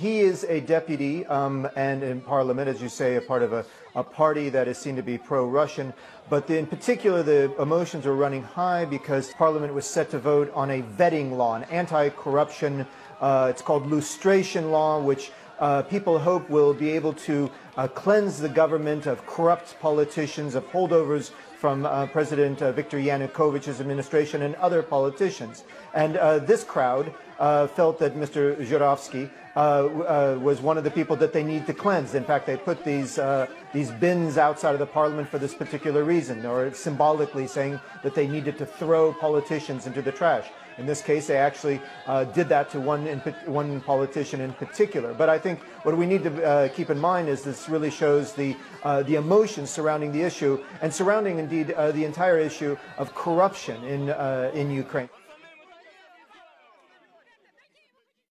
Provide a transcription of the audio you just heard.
He is a deputy um, and in parliament, as you say, a part of a, a party that is seen to be pro-Russian. But the, in particular, the emotions are running high because parliament was set to vote on a vetting law, an anti-corruption, uh, it's called lustration law, which uh, people hope will be able to uh, cleanse the government of corrupt politicians, of holdovers from uh, President uh, Viktor Yanukovych's administration and other politicians. And uh, this crowd uh, felt that Mr. Zhuravsky was one of the people that they need to cleanse. In fact, they put these, these bins outside of the parliament for this particular reason, or symbolically saying that they needed to throw politicians into the trash. In this case, they actually uh, did that to one, one politician in particular. But I think what we need to uh, keep in mind is this really shows the, uh, the emotions surrounding the issue and surrounding, indeed, uh, the entire issue of corruption in, uh, in Ukraine.